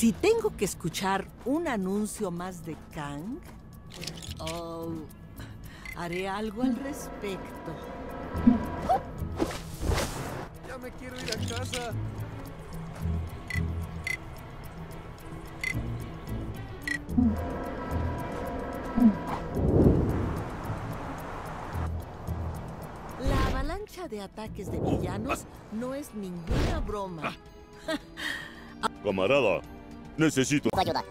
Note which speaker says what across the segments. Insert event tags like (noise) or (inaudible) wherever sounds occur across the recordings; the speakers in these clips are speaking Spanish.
Speaker 1: Si tengo que escuchar un anuncio más de Kang, oh, haré algo al respecto.
Speaker 2: Ya me quiero ir a casa.
Speaker 1: La avalancha de ataques de villanos no es ninguna broma.
Speaker 3: Camarada, necesito
Speaker 4: ayuda.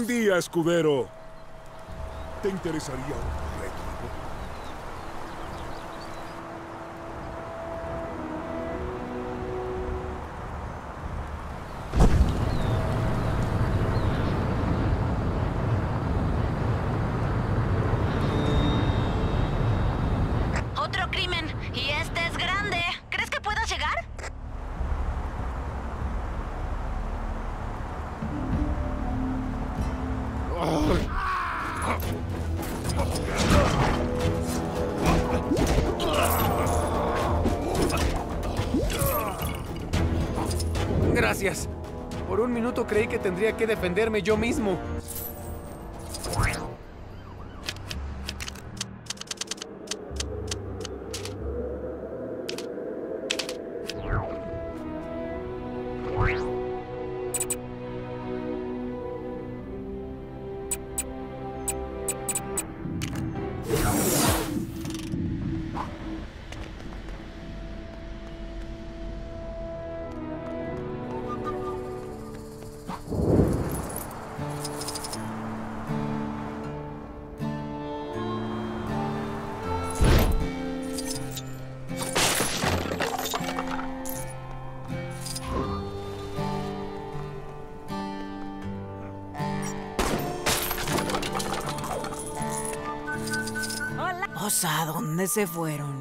Speaker 2: Buen día, escudero. ¿Te interesaría
Speaker 5: Por un minuto creí que tendría que defenderme yo mismo.
Speaker 1: ¿A dónde se fueron?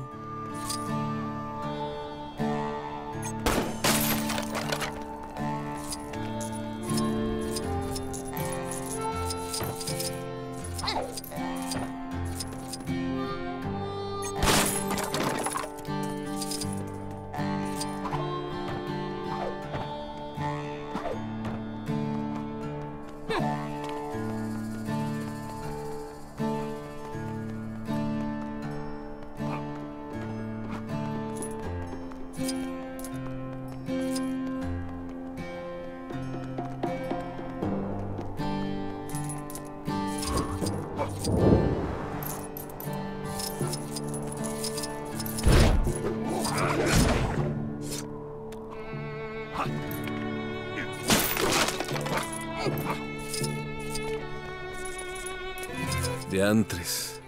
Speaker 3: Diantres.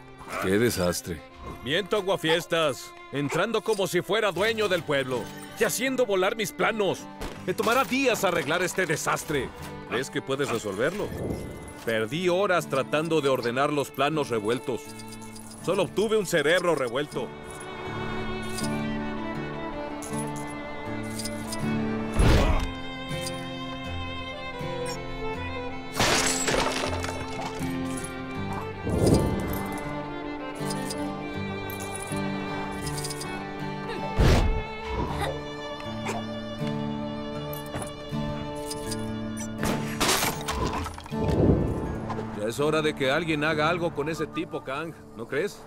Speaker 3: Qué desastre.
Speaker 6: Miento aguafiestas, entrando como si fuera dueño del pueblo y haciendo volar mis planos. Me tomará días arreglar este desastre. ¿Crees que puedes resolverlo? Perdí horas tratando de ordenar los planos revueltos. Solo obtuve un cerebro revuelto.
Speaker 3: Es hora de que alguien haga algo con ese tipo, Kang. ¿No crees?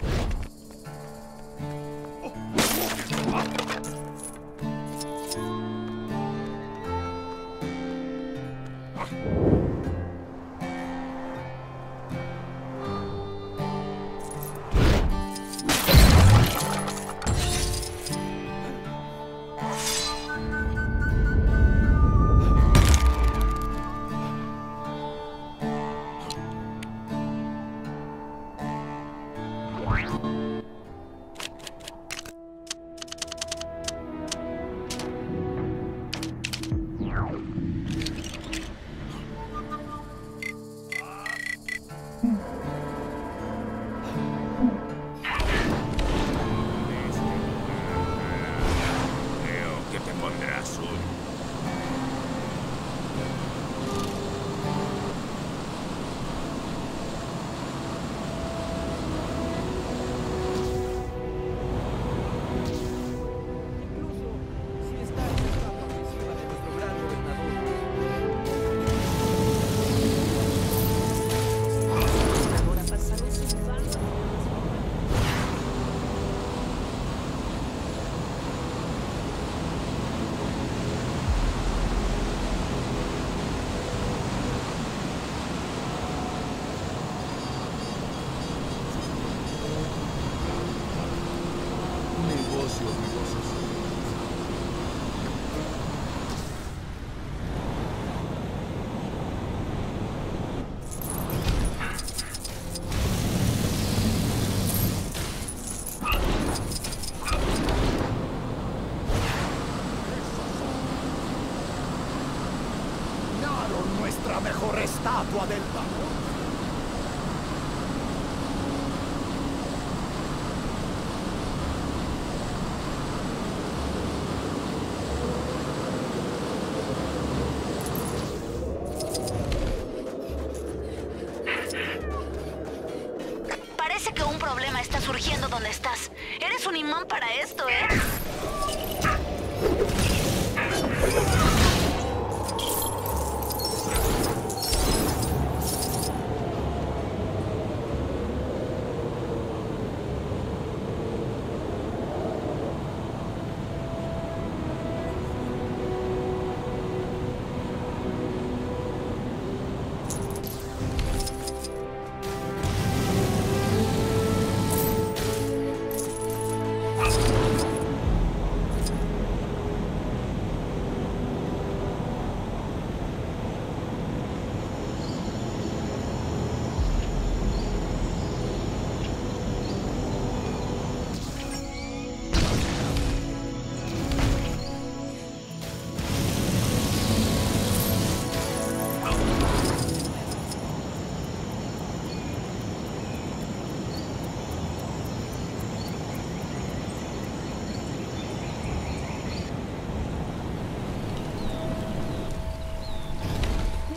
Speaker 7: Está surgiendo donde estás. Eres un imán para esto, ¿eh?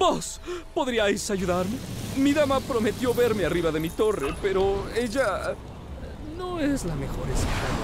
Speaker 8: ¿Vos podríais ayudarme? Mi dama prometió verme arriba de mi torre, pero ella no es la mejor escala.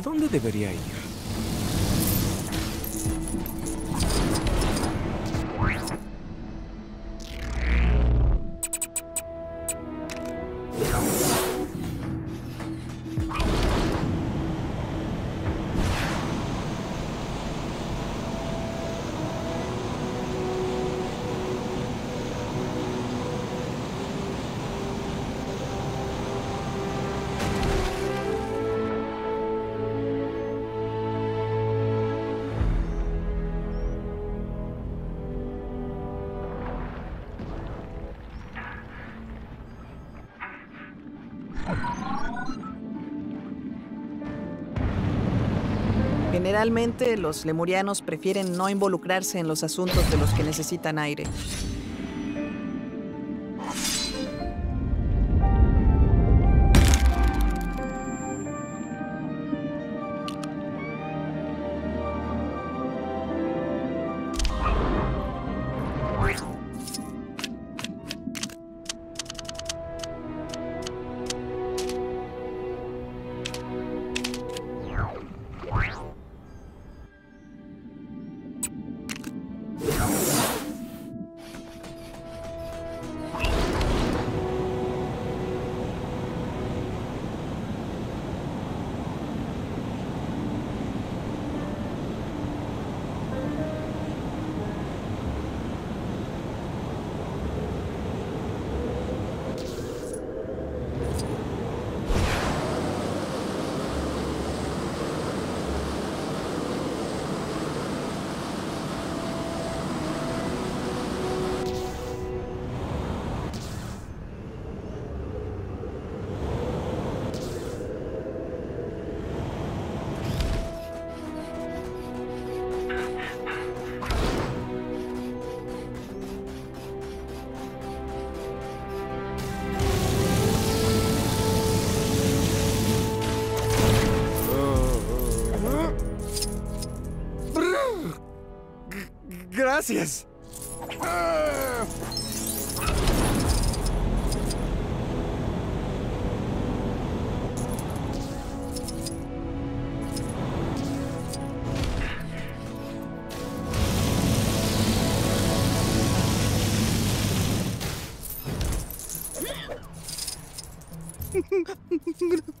Speaker 5: ¿A dónde debería ir?
Speaker 9: Generalmente los lemurianos prefieren no involucrarse en los asuntos de los que necesitan aire.
Speaker 5: Gracias.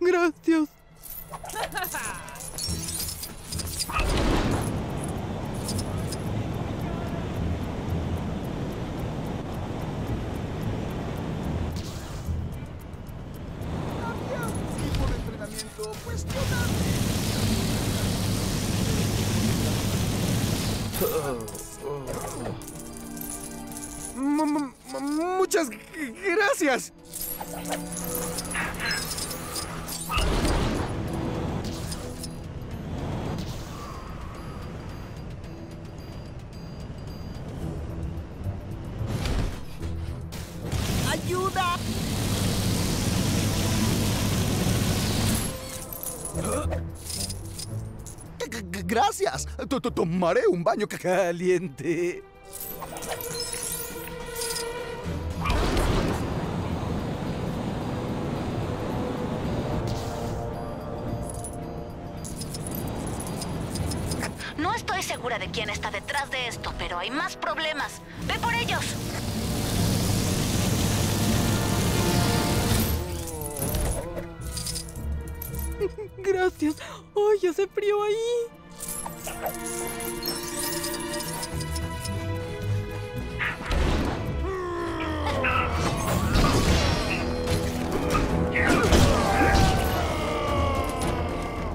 Speaker 5: (laughs)
Speaker 9: Gracias. (laughs)
Speaker 10: entrenamiento cuestionable.
Speaker 5: Muchas gracias.
Speaker 10: Tomaré un baño ca- caliente.
Speaker 7: No estoy segura de quién está detrás de esto, pero hay más problemas. ¡Ve por ellos! (laughs)
Speaker 9: Gracias. ¡Ay, hace frío ahí!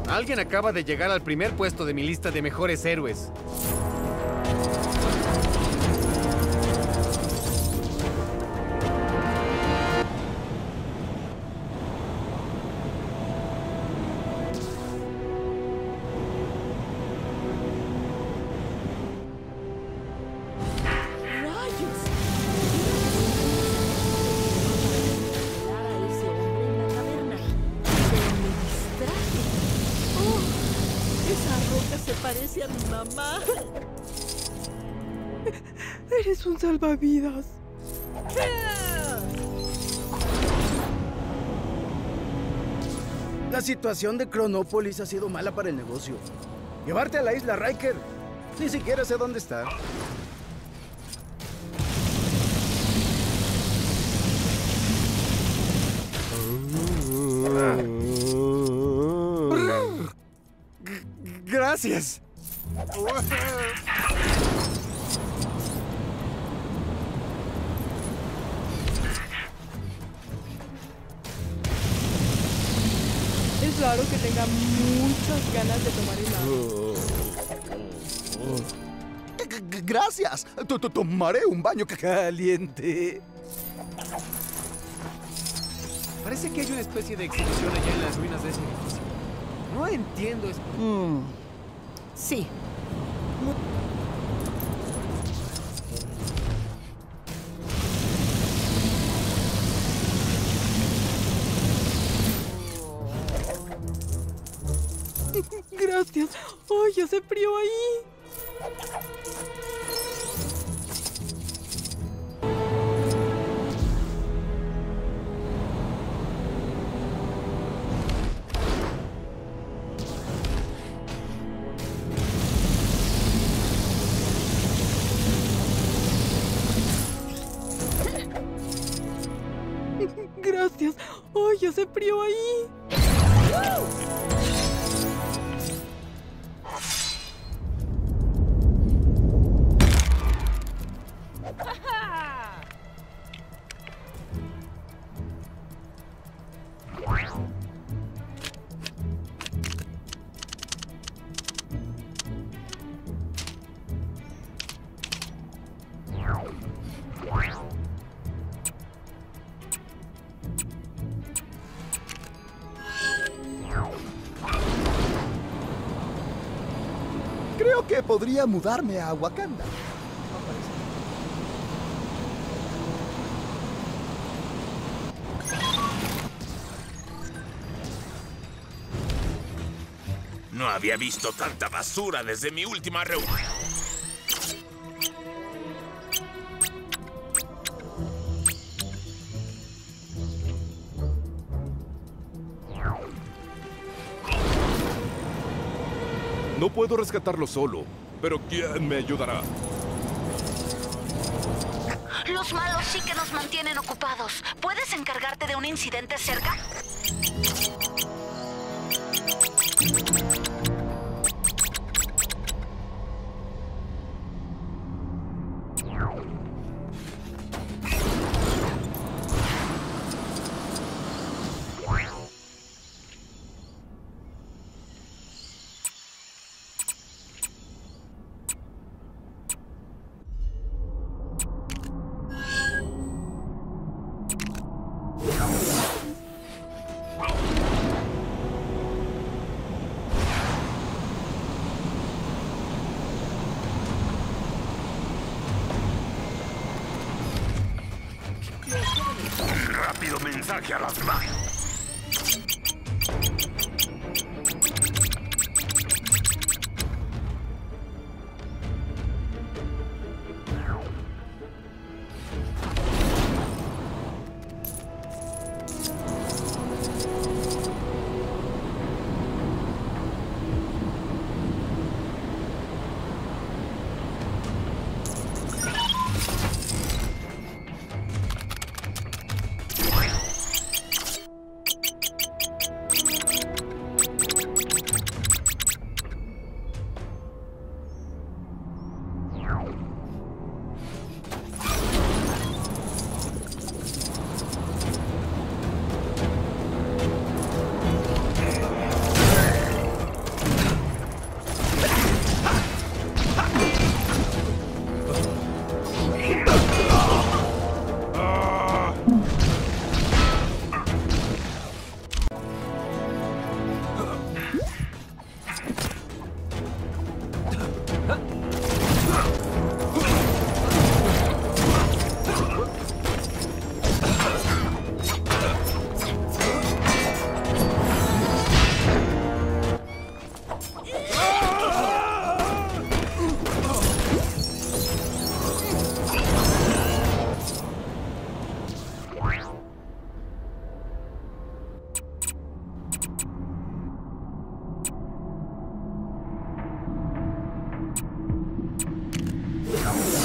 Speaker 5: Alguien acaba de llegar al primer puesto de mi lista de mejores héroes.
Speaker 1: Se parece a mi mamá. (laughs)
Speaker 9: Eres un salvavidas.
Speaker 11: La situación de Cronópolis ha sido mala para el negocio. Llevarte a la isla Riker. Ni siquiera sé dónde está.
Speaker 5: Gracias.
Speaker 9: Es raro que tenga muchas ganas de tomar helado.
Speaker 10: Gracias. To- to- Tomaré un baño caliente.
Speaker 5: Parece que hay una especie de exhibición allá en las ruinas de ese edificio. No entiendo esto.
Speaker 9: Sí. Gracias. ¡Ay, hace frío ahí!
Speaker 10: Que podría mudarme a Wakanda.
Speaker 12: No había visto tanta basura desde mi última reunión.
Speaker 13: Puedo rescatarlo solo, pero ¿quién me ayudará?
Speaker 7: Los malos sí que nos mantienen ocupados. ¿Puedes encargarte de un incidente cerca?
Speaker 12: Come on.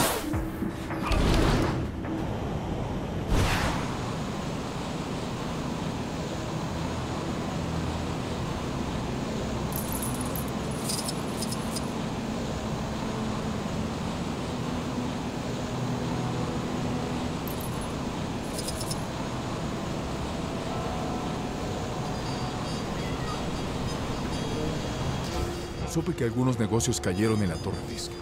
Speaker 2: Supe que algunos negocios cayeron en la Torre Fisk.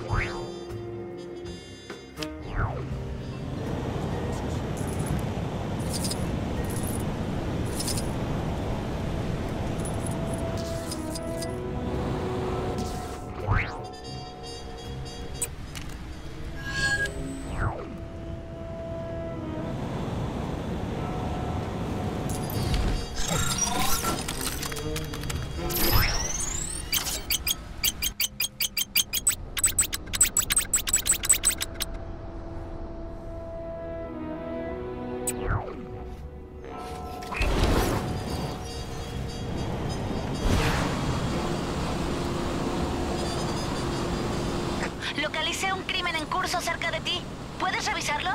Speaker 7: Cerca de ti. ¿Puedes revisarlo?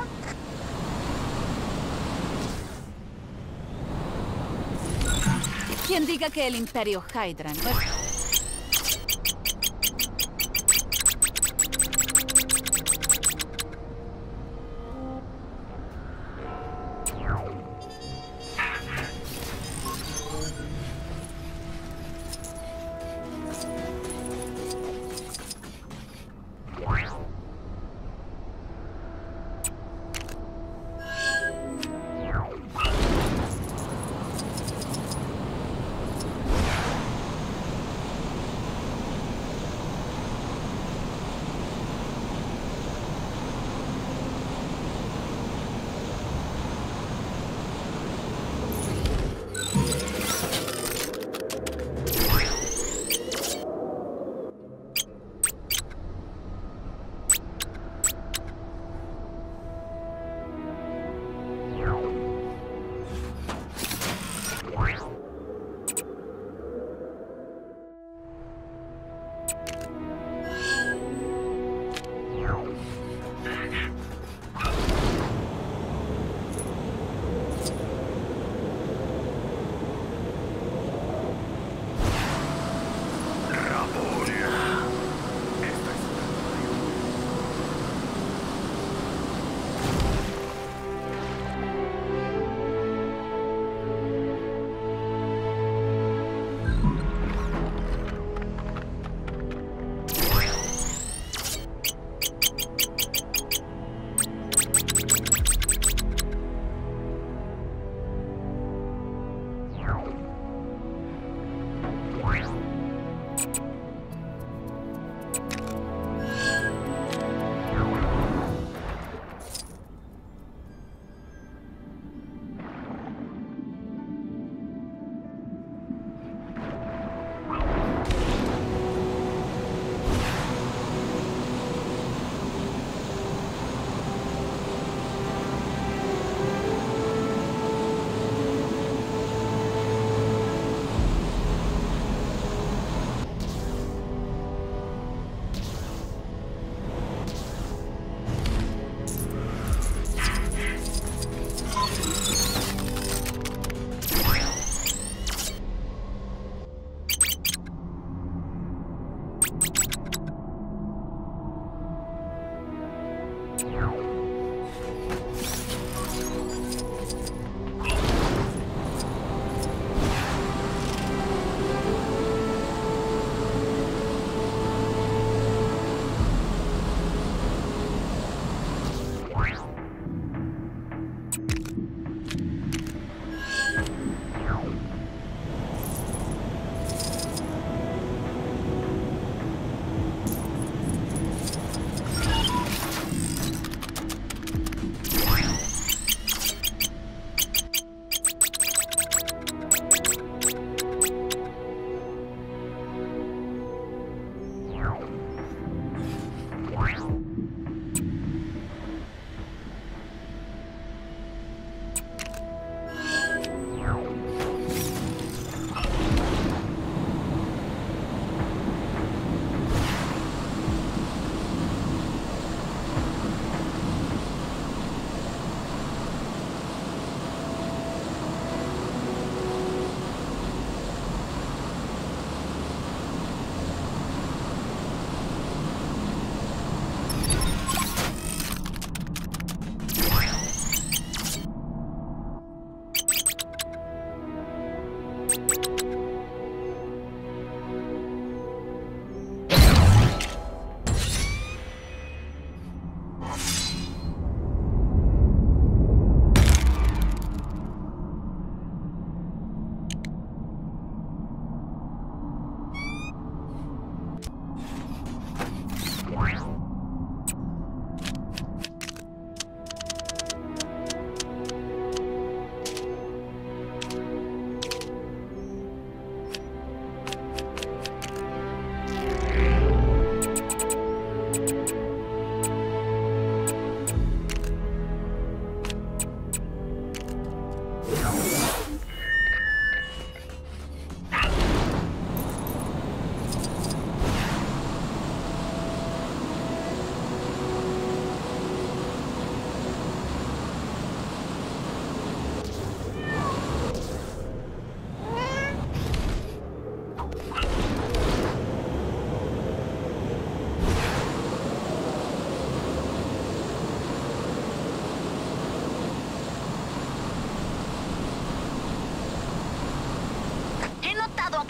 Speaker 14: Quien diga que el Imperio Hydra no.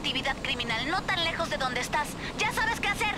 Speaker 3: Actividad criminal no tan lejos de donde estás. Ya sabes qué hacer.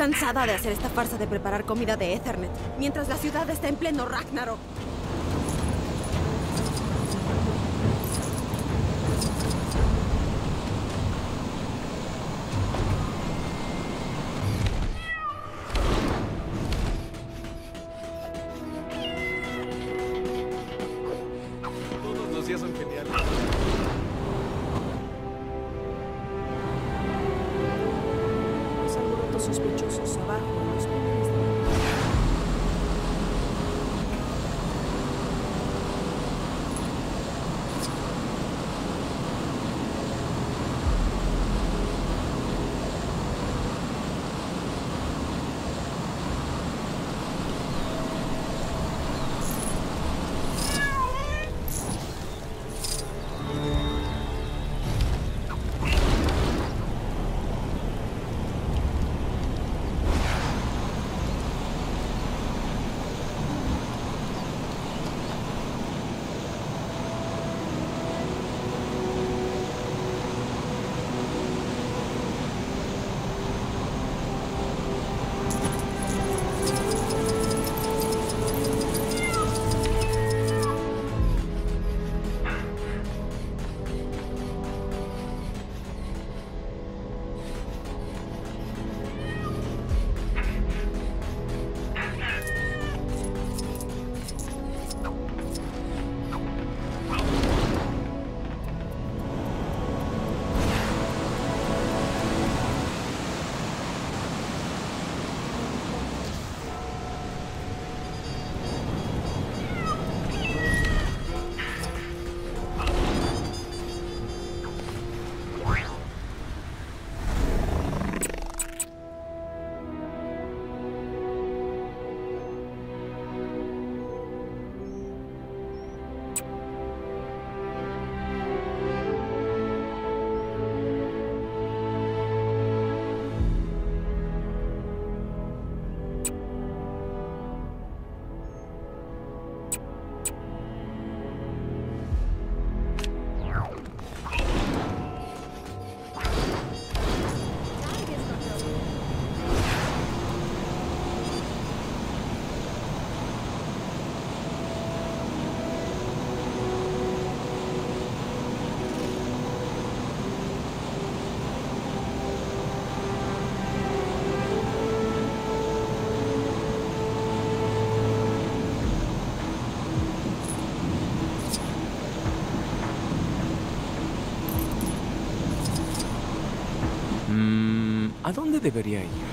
Speaker 15: Cansada de hacer esta farsa de preparar comida de Ethernet, mientras la ciudad está en pleno Ragnarok.
Speaker 16: ¿A dónde debería ir?